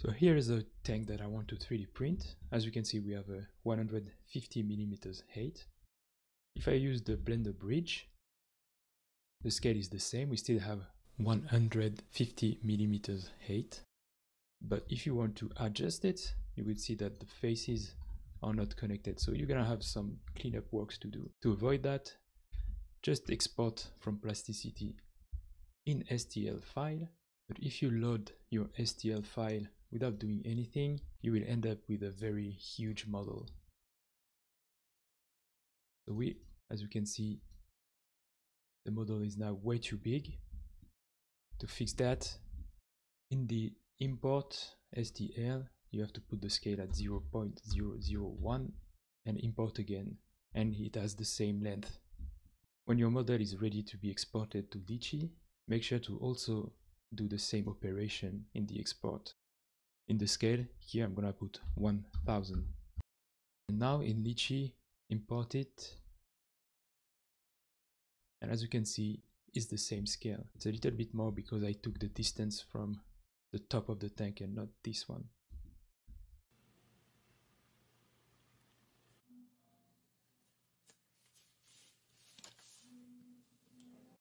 So here is a tank that I want to 3D print. As you can see, we have a 150 millimeters height. If I use the Blender bridge, the scale is the same. We still have 150 millimeters height. But if you want to adjust it, you will see that the faces are not connected. So you're gonna have some cleanup works to do. To avoid that, just export from plasticity in STL file. But if you load your STL file without doing anything, you will end up with a very huge model. So we, as you can see, the model is now way too big. To fix that, in the import STL, you have to put the scale at 0.001 and import again, and it has the same length. When your model is ready to be exported to Lychee, make sure to also do the same operation in the export. In the scale, here I'm gonna put 1000. And now in Lychee, import it. And as you can see, it's the same scale. It's a little bit more because I took the distance from the top of the tank and not this one.